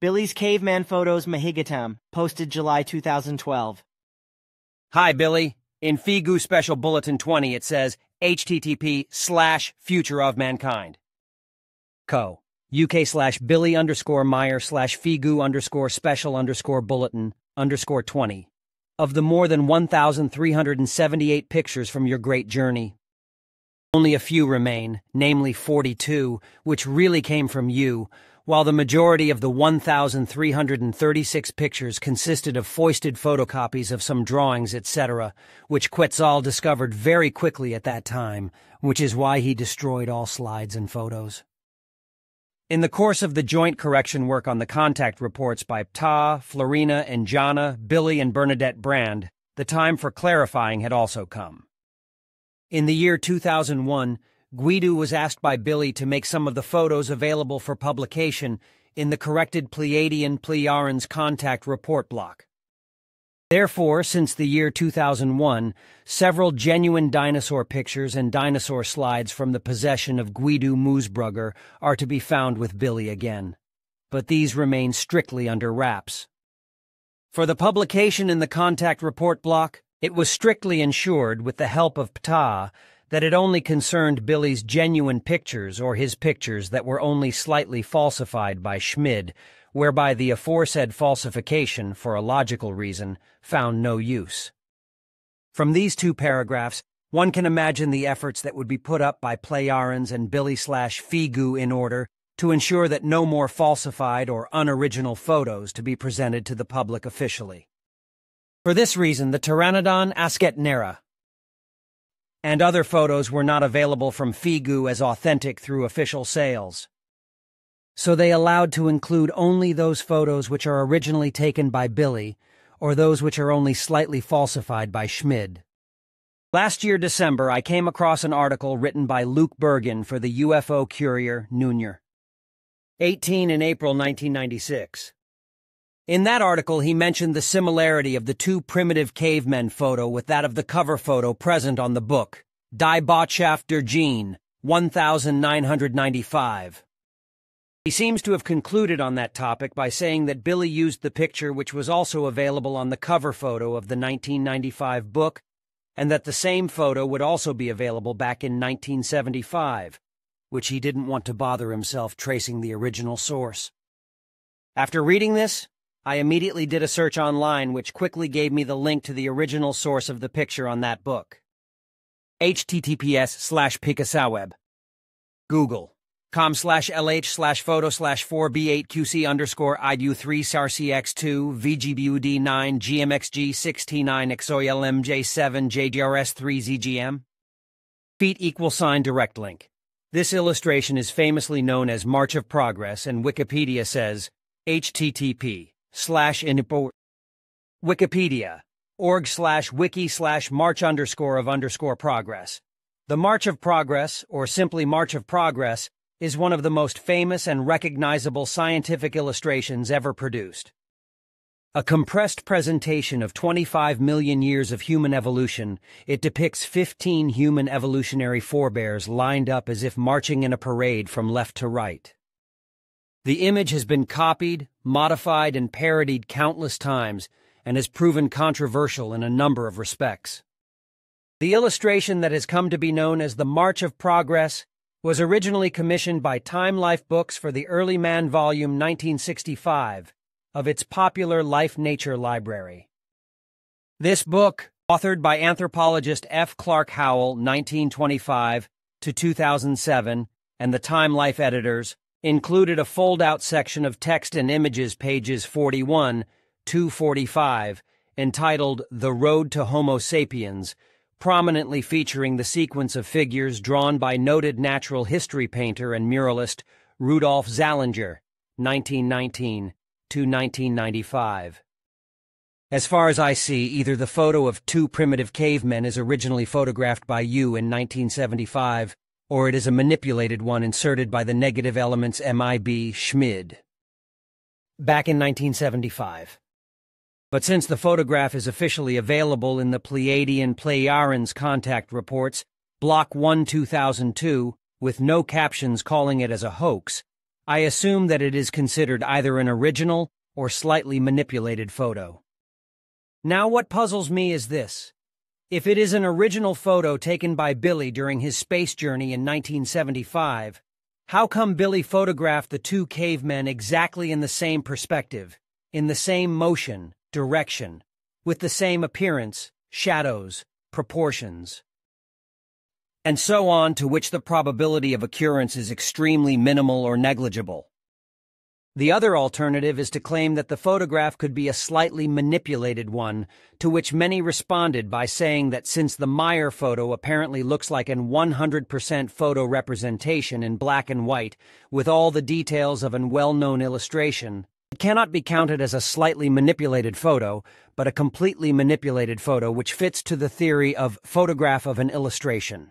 Billy's Caveman Photos Mahigatam, posted July 2012. Hi, Billy. In Figu Special Bulletin 20, it says http slash future of mankind. Co. UK slash Billy underscore Meier slash Figu underscore special underscore bulletin underscore 20. Of the more than 1,378 pictures from your great journey, only a few remain, namely 42, which really came from you, while the majority of the 1,336 pictures consisted of foisted photocopies of some drawings, etc., which Quetzal discovered very quickly at that time, which is why he destroyed all slides and photos. In the course of the joint correction work on the contact reports by Ptaah, Florena, and Jana, Billy, and Bernadette Brand, the time for clarifying had also come. In the year 2001, Guido was asked by Billy to make some of the photos available for publication in the corrected Pleiadian Plejarans contact report block. Therefore, since the year 2001, several genuine dinosaur pictures and dinosaur slides from the possession of Guido Moosbrugger are to be found with Billy again. But these remain strictly under wraps. For the publication in the contact report block, it was strictly ensured, with the help of Ptaah, that it only concerned Billy's genuine pictures or his pictures that were only slightly falsified by Schmid, whereby the aforesaid falsification, for a logical reason, found no use. From these two paragraphs, one can imagine the efforts that would be put up by Plejarans and Billy slash Figu in order to ensure that no more falsified or unoriginal photos to be presented to the public officially. For this reason, the Pteranodon asketnera and other photos were not available from Figu as authentic through official sales. So they allowed to include only those photos which are originally taken by Billy, or those which are only slightly falsified by Schmid. Last year, December, I came across an article written by Luc Bürgin for the UFO Courier, Nunyer. 18 in April 1996. In that article, he mentioned the similarity of the two primitive cavemen photo with that of the cover photo present on the book, Die Botschaft der Gene, 1995. He seems to have concluded on that topic by saying that Billy used the picture which was also available on the cover photo of the 1995 book, and that the same photo would also be available back in 1975, which he didn't want to bother himself tracing the original source. After reading this, I immediately did a search online which quickly gave me the link to the original source of the picture on that book. https slash picasaweb. Google. com slash lh slash photo slash 4b8qc underscore idu3 sarcx2 vgbud9 gmxg 69 xoilmj7 jdrs3 zgm. Feet equal sign direct link. This illustration is famously known as March of Progress and Wikipedia says http slash info Wikipedia org slash wiki slash march underscore of underscore progress. The March of Progress, or simply March of Progress, is one of the most famous and recognizable scientific illustrations ever produced. A compressed presentation of 25 million years of human evolution, it depicts 15 human evolutionary forebears lined up as if marching in a parade from left to right. The image has been copied, modified, and parodied countless times and has proven controversial in a number of respects. The illustration that has come to be known as the March of Progress was originally commissioned by Time Life Books for the Early Man Volume 1965 of its popular Life Nature Library. This book, authored by anthropologist F. Clark Howell 1925 to 2007 and the Time Life editors, included a fold-out section of text and images pages 41 to 45 entitled The Road to Homo sapiens, prominently featuring the sequence of figures drawn by noted natural history painter and muralist Rudolf Zallinger, 1919 to 1995. As far as I see, either the photo of two primitive cavemen is originally photographed by you in 1975, or it is a manipulated one inserted by the negative elements MIB Schmid. Back in 1975. But since the photograph is officially available in the Pleiadian Plejarans contact reports, Block 1 2002, with no captions calling it as a hoax, I assume that it is considered either an original or slightly manipulated photo. Now what puzzles me is this. If it is an original photo taken by Billy during his space journey in 1975, how come Billy photographed the two cavemen exactly in the same perspective, in the same motion, direction, with the same appearance, shadows, proportions? And so on to which the probability of occurrence is extremely minimal or negligible. The other alternative is to claim that the photograph could be a slightly manipulated one, to which many responded by saying that since the Meier photo apparently looks like an 100% photo representation in black and white, with all the details of an well-known illustration, it cannot be counted as a slightly manipulated photo, but a completely manipulated photo which fits to the theory of photograph of an illustration.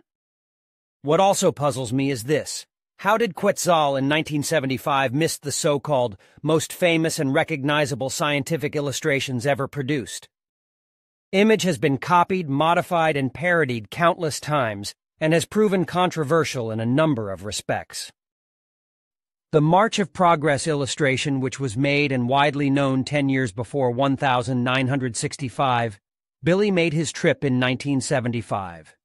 What also puzzles me is this. How did Quetzal in 1975 miss the so-called most famous and recognizable scientific illustrations ever produced? Image has been copied, modified, and parodied countless times and has proven controversial in a number of respects. The March of Progress illustration, which was made and widely known 10 years before 1965, Billy made his trip in 1975.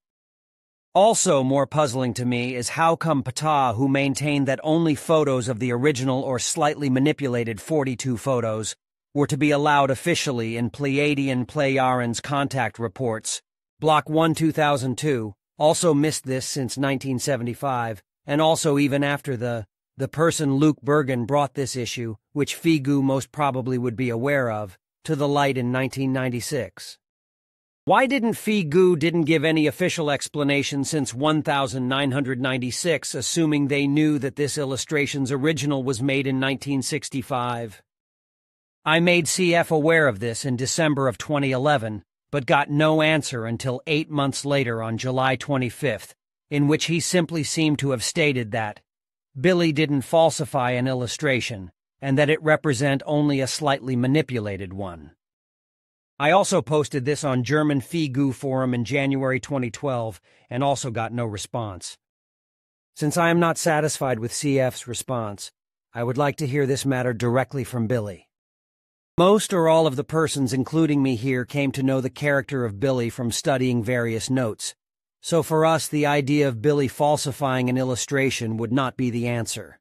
Also more puzzling to me is how come Ptaah, who maintained that only photos of the original or slightly manipulated 42 photos were to be allowed officially in Pleiadian Plejaran's contact reports, Block 1 2002, also missed this since 1975, and also even after the the person Luc Bürgin brought this issue, which Figu most probably would be aware of, to the light in 1996. Why didn't Figu didn't give any official explanation since 1996, assuming they knew that this illustration's original was made in 1965? I made CF aware of this in December of 2011, but got no answer until eight months later on July 25th, in which he simply seemed to have stated that Billy didn't falsify an illustration, and that it represent only a slightly manipulated one. I also posted this on German Figu forum in January 2012 and also got no response. Since I am not satisfied with CF's response, I would like to hear this matter directly from Billy. Most or all of the persons including me here came to know the character of Billy from studying various notes, so for us the idea of Billy falsifying an illustration would not be the answer.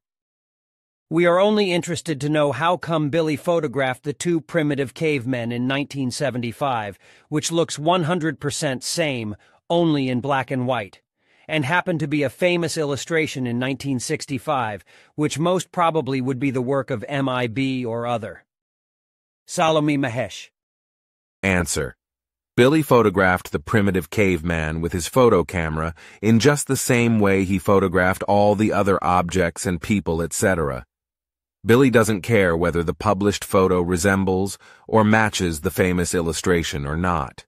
We are only interested to know how come Billy photographed the two primitive cavemen in 1975, which looks 100% same, only in black and white, and happened to be a famous illustration in 1965, which most probably would be the work of MIB or other. Salome Mahesh. Answer. Billy photographed the primitive caveman with his photo camera in just the same way he photographed all the other objects and people, etc. Billy doesn't care whether the published photo resembles or matches the famous illustration or not.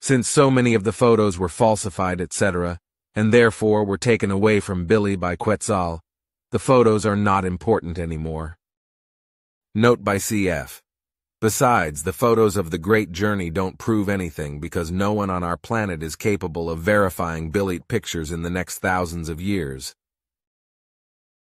Since so many of the photos were falsified, etc., and therefore were taken away from Billy by Quetzal, the photos are not important anymore. Note by CF. Besides, the photos of the Great Journey don't prove anything because no one on our planet is capable of verifying Billy pictures in the next thousands of years.